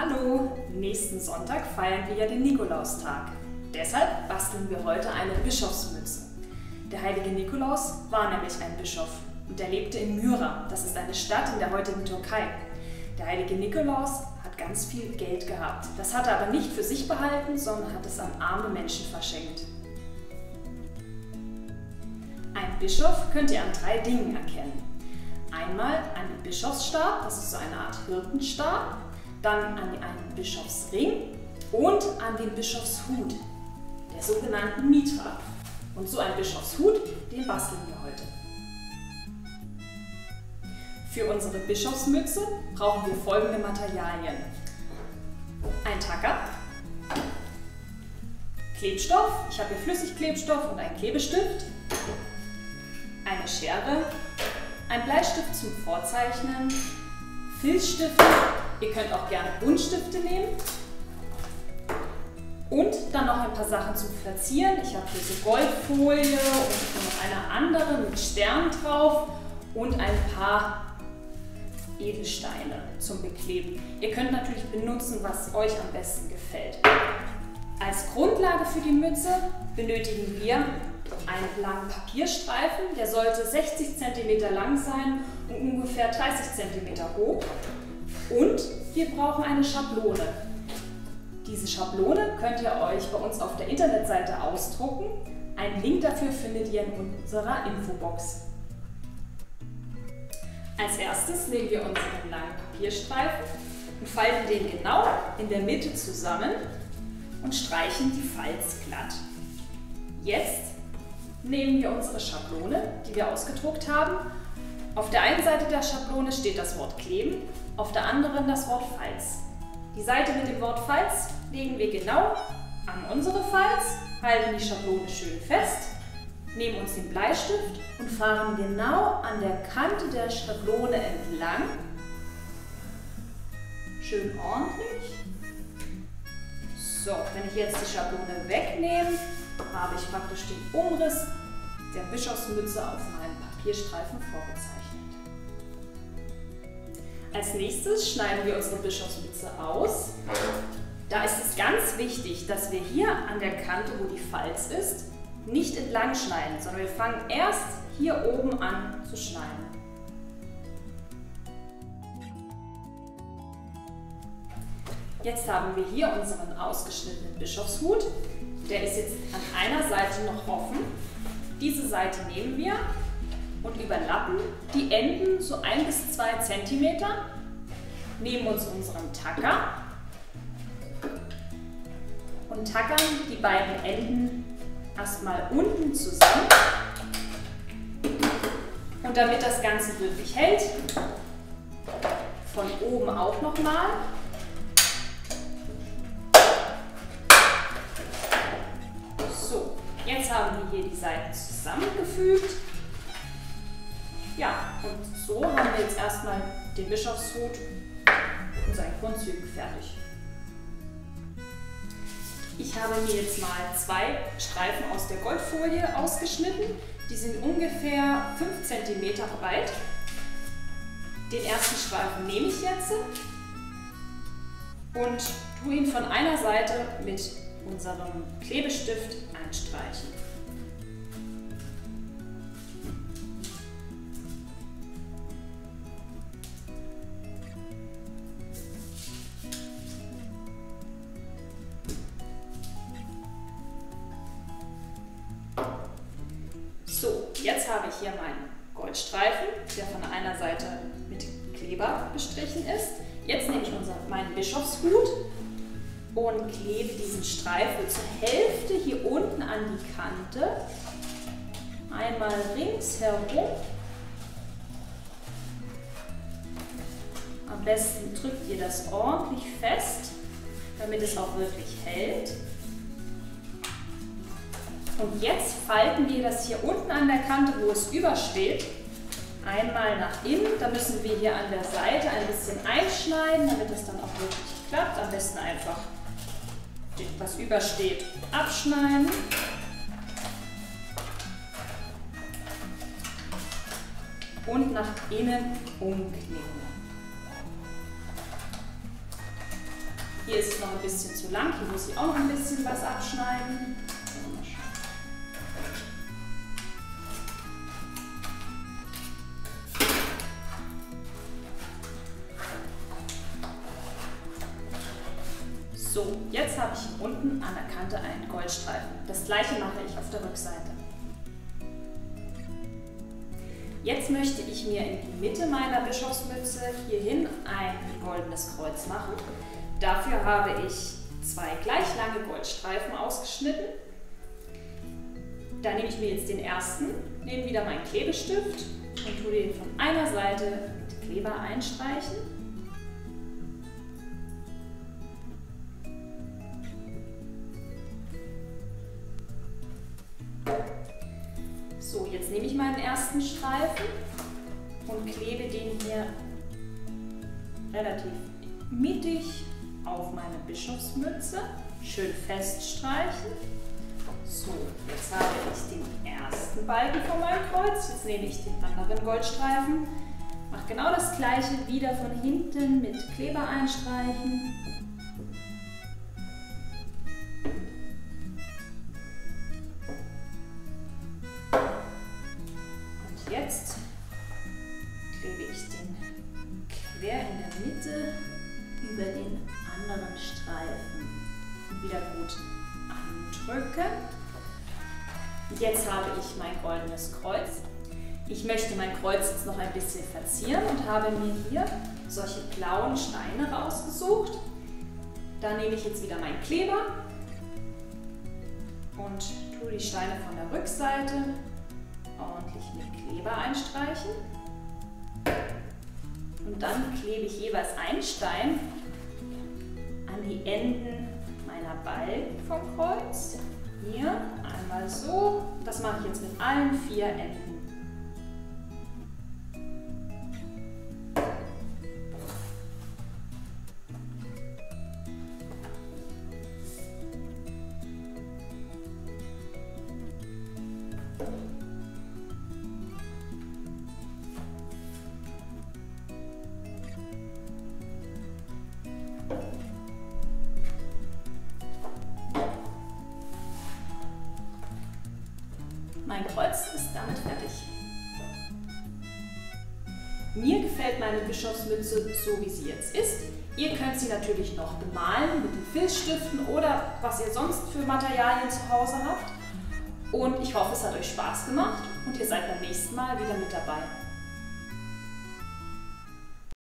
Hallo! Nächsten Sonntag feiern wir ja den Nikolaustag. Deshalb basteln wir heute eine Bischofsmütze. Der heilige Nikolaus war nämlich ein Bischof und er lebte in Myra. Das ist eine Stadt in der heutigen Türkei. Der heilige Nikolaus hat ganz viel Geld gehabt. Das hat er aber nicht für sich behalten, sondern hat es an arme Menschen verschenkt. Ein Bischof könnt ihr an drei Dingen erkennen. Einmal an den Bischofsstab, das ist so eine Art Hirtenstab, dann an einen Bischofsring und an den Bischofshut, der sogenannten Mitra. Und so ein Bischofshut, den basteln wir heute. Für unsere Bischofsmütze brauchen wir folgende Materialien. Ein Tacker, Klebstoff, ich habe hier Flüssigklebstoff und einen Klebestift, eine Schere, ein Bleistift zum Vorzeichnen, Filzstifte, ihr könnt auch gerne Buntstifte nehmen und dann noch ein paar Sachen zum Verzieren. Ich habe hier so Goldfolie und noch eine andere mit Stern drauf und ein paar Edelsteine zum Bekleben. Ihr könnt natürlich benutzen, was euch am besten gefällt. Als Grundlage für die Mütze benötigen wir einen langen Papierstreifen, der sollte 60 cm lang sein und ungefähr 30 cm hoch. Und wir brauchen eine Schablone. Diese Schablone könnt ihr euch bei uns auf der Internetseite ausdrucken. Einen Link dafür findet ihr in unserer Infobox. Als erstes nehmen wir unseren langen Papierstreifen und falten den genau in der Mitte zusammen und streichen die Falz glatt. Jetzt nehmen wir unsere Schablone, die wir ausgedruckt haben. Auf der einen Seite der Schablone steht das Wort kleben, auf der anderen das Wort Falz. Die Seite mit dem Wort Falz legen wir genau an unsere Falz, halten die Schablone schön fest nehmen uns den Bleistift und fahren genau an der Kante der Schablone entlang. Schön ordentlich. So, wenn ich jetzt die Schablone wegnehme, habe ich praktisch den Umriss der Bischofsmütze auf meinem Papierstreifen vorgezeichnet. Als nächstes schneiden wir unsere Bischofsmütze aus. Da ist es ganz wichtig, dass wir hier an der Kante, wo die Falz ist, nicht entlang schneiden, sondern wir fangen erst hier oben an zu schneiden. Jetzt haben wir hier unseren ausgeschnittenen Bischofshut. Der ist jetzt an einer Seite noch offen. Diese Seite nehmen wir und überlappen die Enden so ein bis zwei Zentimeter. Nehmen uns unseren Tacker und tackern die beiden Enden erstmal unten zusammen. Und damit das Ganze wirklich hält, von oben auch nochmal. So, jetzt haben wir hier die Seiten zusammengefügt. Ja, und so haben wir jetzt erstmal den Bischofshut und seinen Grundzügen fertig. Ich habe mir jetzt mal zwei Streifen aus der Goldfolie ausgeschnitten. Die sind ungefähr 5 cm breit. Den ersten Streifen nehme ich jetzt und tue ihn von einer Seite mit unserem Klebestift einstreichen. Jetzt habe ich hier meinen Goldstreifen, der von einer Seite mit Kleber bestrichen ist. Jetzt nehme ich unser, meinen Bischofshut und klebe diesen Streifen zur Hälfte hier unten an die Kante. Einmal ringsherum. Am besten drückt ihr das ordentlich fest, damit es auch wirklich hält. Und jetzt falten wir das hier unten an der Kante, wo es übersteht, einmal nach innen. Da müssen wir hier an der Seite ein bisschen einschneiden, damit es dann auch wirklich klappt. Am besten einfach, was übersteht, abschneiden. Und nach innen umkleben. Hier ist es noch ein bisschen zu lang, hier muss ich auch noch ein bisschen was abschneiden. So, jetzt habe ich unten an der Kante einen Goldstreifen. Das gleiche mache ich auf der Rückseite. Jetzt möchte ich mir in die Mitte meiner Bischofsmütze hierhin ein goldenes Kreuz machen. Dafür habe ich zwei gleich lange Goldstreifen ausgeschnitten. Da nehme ich mir jetzt den ersten, nehme wieder meinen Klebestift und tue den von einer Seite mit Kleber einstreichen. Nehme ich meinen ersten Streifen und klebe den hier relativ mittig auf meine Bischofsmütze. Schön feststreichen. So, jetzt habe ich den ersten Balken von meinem Kreuz. Jetzt nehme ich den anderen Goldstreifen. Mache genau das gleiche wieder von hinten mit Kleber einstreichen. Jetzt habe ich mein goldenes Kreuz. Ich möchte mein Kreuz jetzt noch ein bisschen verzieren und habe mir hier solche blauen Steine rausgesucht. Da nehme ich jetzt wieder meinen Kleber und tue die Steine von der Rückseite ordentlich mit Kleber einstreichen. Und dann klebe ich jeweils einen Stein an die Enden meiner Balken vom Kreuz. Hier einmal so. Das mache ich jetzt mit allen vier Enden. Mein Kreuz ist damit fertig. Mir gefällt meine Bischofsmütze so, wie sie jetzt ist. Ihr könnt sie natürlich noch bemalen mit den Filzstiften oder was ihr sonst für Materialien zu Hause habt. Und ich hoffe, es hat euch Spaß gemacht und ihr seid beim nächsten Mal wieder mit dabei.